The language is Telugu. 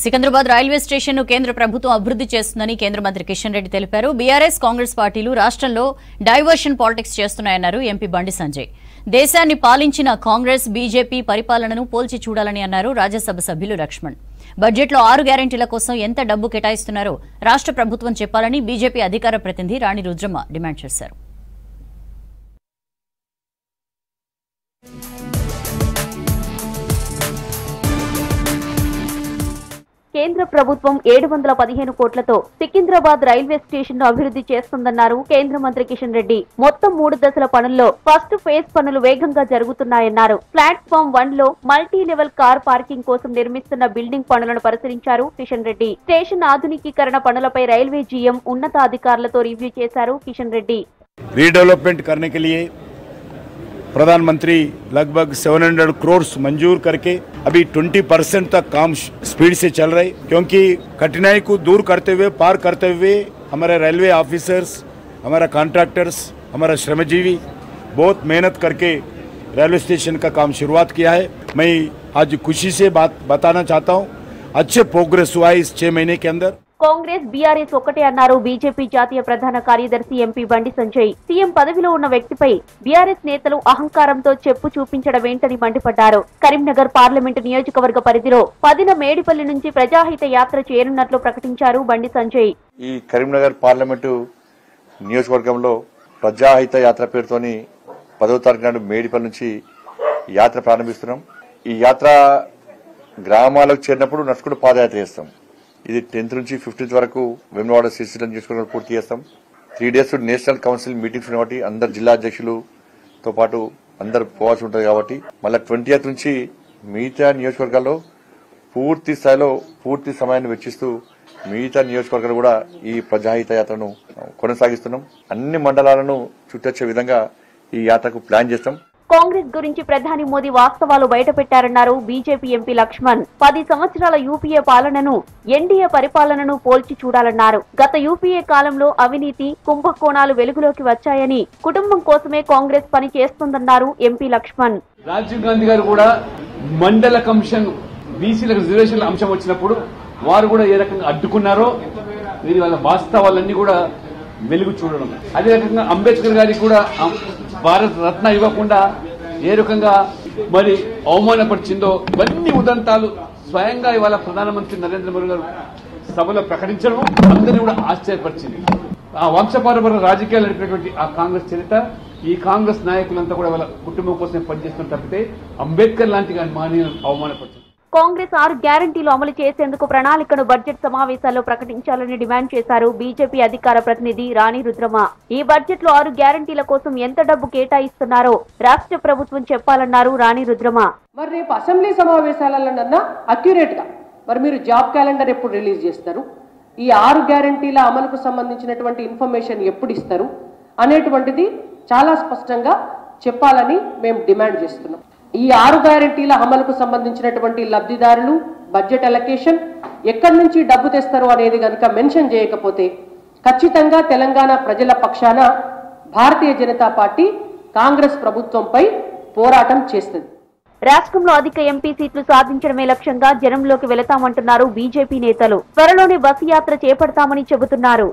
సికింద్రాబాద్ రైల్వే స్టేషన్ను కేంద్ర ప్రభుత్వం అభివృద్ధి చేస్తుందని కేంద్ర మంత్రి కిషన్ రెడ్డి తెలిపారు. బీఆర్ఎస్ కాంగ్రెస్ పార్టీలు రాష్ట్రంలో diversion politics చేస్తున్నాయన్నారు MP Bandi Sanjay. దేశాన్ని పాలించిన కాంగ్రెస్ బీజేపీ పరిపాలనను పోల్చి చూడాలని అన్నారు రాజ్యసభ సభ్యులు లక్ష్మణ్. బడ్జెట్లో ఆరు గ్యారెంటీల కోసం ఎంత డబ్బు కేటాయిస్తున్నారో రాష్ట్ర ప్రభుత్వం చెప్పాలని బీజేపీ అధికార ప్రతినిధి రాణి రుద్రమ్మ డిమాండ్ చేశారు. కేంద్ర ప్రభుత్వం ఏడు వందల పదిహేను కోట్లతో సికింద్రాబాద్ రైల్వే స్టేషన్ను అభివృద్ధి చేస్తుందన్నారు కేంద్ర మంత్రి కిషన్ రెడ్డి. మొత్తం మూడు దశల పనుల్లో ఫస్ట్ ఫేజ్ పనులు వేగంగా జరుగుతున్నాయన్నారు. ప్లాట్ఫామ్ వన్లో మల్టీ లెవెల్ కార్ పార్కింగ్ కోసం నిర్మిస్తున్న బిల్డింగ్ పనులను పరిశీలించారు కిషన్ రెడ్డి. స్టేషన్ ఆధునికీకరణ పనులపై రైల్వే జీఎం ఉన్నతాధికారులతో రివ్యూ చేశారు కిషన్ రెడ్డి. రీడెవలప్మెంట్ प्रधानमंत्री लगभग 700 करोड़ मंजूर करके अभी 20 परसेंट तक काम स्पीड से चल रहे, क्योंकि कठिनाई को दूर करते हुए, पार करते हुए हमारे रेलवे ऑफिसर्स, हमारा कॉन्ट्रैक्टर्स, हमारा श्रमजीवी बहुत मेहनत करके रेलवे स्टेशन का काम शुरुआत किया है। मैं आज खुशी से बात, बताना चाहता हूँ, अच्छे प्रोग्रेस हुआ है इस छह महीने के अंदर। కాంగ్రెస్ బీఆర్ఎస్ ఒకటే అన్నారు. బీజేపీ జాతీయ ప్రధాన కార్యదర్శి ఎంపీ బండి సంజయ్. సీఎం పదవిలో ఉన్న వ్యక్తిపై బీఆర్ఎస్ నేతలు అహంకారంతో చెప్పు చూపించడమేంటని మండిపడ్డారు. కరీంనగర్ పార్లమెంటు నియోజకవర్గ పరిధిలో పదిన మేడిపల్లి నుంచి ప్రజాహిత యాత్ర చేయనున్నట్లు ప్రకటించారు బండి సంజయ్. ఈ కరీంనగర్ పార్లమెంటు నియోజకవర్గంలో ప్రజాహిత యాత్ర పేరుతోని పదవ తారీఖు నాడు మేడిపల్లి నుంచి యాత్ర ప్రారంభిస్తున్నాం. ఈ యాత్ర గ్రామాలకు చేరినప్పుడు నడుచుకుంటూ పాదయాత్ర చేస్తాం. ఇది టెన్త్ నుంచి ఫిఫ్టీన్త్ వరకు వెమ్లవాడ సిరిసిల్ల చేసుకుని పూర్తి చేస్తాం. Three days national council meetings కాబట్టి అందరు జిల్లా అధ్యక్షులతో పాటు అందరు పోవాల్సి ఉంటుంది కాబట్టి మళ్ళీ ట్వంటీ నుంచి మిగతా నియోజకవర్గాల్లో పూర్తి స్థాయిలో పూర్తి సమయాన్ని వెచ్చిస్తూ మిగతా నియోజకవర్గాలు కూడా ఈ ప్రజాహిత యాత్రను కొనసాగిస్తున్నాం. అన్ని మండలాలను చుట్టొచ్చే విధంగా ఈ యాత్రకు ప్లాన్ చేస్తాం. కాంగ్రెస్ గురించి ప్రధాని మోదీ వాస్తవాలు బయటపెట్టారన్నారు బీజేపీ ఎంపీ లక్ష్మణ్. పది సంవత్సరాల యూపీఏ పాలనను ఎన్డీఏ పరిపాలనను పోల్చి చూడాలన్నారు. గత యూపీఏ కాలంలో అవినీతి కుంభకోణాలు వెలుగులోకి వచ్చాయని కుటుంబం కోసమే కాంగ్రెస్ పని చేస్తుందన్నారు ఎంపీ లక్ష్మణ్. రాజీవ్ గాంధీ గారు కూడా మండల కమిషన్ బీసీలకు రిజర్వేషన్ల అంశం వచ్చినప్పుడు వారు కూడా ఏ రకంగా అడ్డుకున్నారో దీని వల్ల వాస్తవాలన్నీ కూడా వెలుగు చూడడం. అదే రకంగా అంబేద్కర్ గారికి కూడా భారత రత్న ఇవ్వకుండా ఏ రకంగా మరి అవమానపరిచిందో ఇవన్నీ ఉదంతాలు స్వయంగా ఇవాళ ప్రధానమంత్రి నరేంద్ర మోడీ గారు సభలో ప్రకటించడం అందరినీ కూడా ఆశ్చర్యపరిచింది. ఆ వంశపారపర రాజకీయాలు నడిపినటువంటి ఆ కాంగ్రెస్ చరిత్ర ఈ కాంగ్రెస్ నాయకులంతా కూడా వాళ్ళ కుటుంబం కోసమే పనిచేస్తున్న తప్పితే అంబేద్కర్ లాంటి మానవులను అవమానపరిచింది కాంగ్రెస్ ఆరు గ్యారంటీలు అమలు చేసేందుకు ప్రణాళికను బడ్జెట్ సమావేశాల్లో ప్రకటించాలని డిమాండ్ చేశారు బీజేపీ అధికార ప్రతినిధి రాణి రుద్రమ. ఈ బడ్జెట్లో ఆరు గ్యారంటీల కోసం ఎంత డబ్బు కేటాయిస్తున్నారో రాష్ట్ర ప్రభుత్వం చెప్పాలన్నారు రాణి రుద్రమ. మరి రేపు అసెంబ్లీ సమావేశాలన్నా అక్యురేట్గా మరి మీరు జాబ్ క్యాలెండర్ ఎప్పుడు రిలీజ్ చేస్తారు? ఈ ఆరు గ్యారంటీల అమలుకు సంబంధించినటువంటి ఇన్ఫర్మేషన్ ఎప్పుడు ఇస్తారు? అనేటువంటిది చాలా స్పష్టంగా చెప్పాలని మేము డిమాండ్ చేస్తున్నాం. ఈ ఆరు గ్యారంటీల అమలుకు సంబంధించినటువంటి లబ్ధిదారులు బడ్జెట్ అలొకేషన్ ఎక్కడి నుంచి డబ్బు తెస్తారు అనేది కనుక మెన్షన్ చేయకపోతే ఖచ్చితంగా తెలంగాణ ప్రజల పక్షాన భారతీయ జనతా పార్టీ కాంగ్రెస్ ప్రభుత్వంపై పోరాటం చేస్తుంది. రాష్ట్రంలో అధిక ఎంపీ సీట్లు సాధించడమే లక్ష్యంగా జనంలోకి వెళతామంటున్నారు బీజేపీ నేతలు. త్వరలోనే బస్సు యాత్ర చేపడతామని చెబుతున్నారు.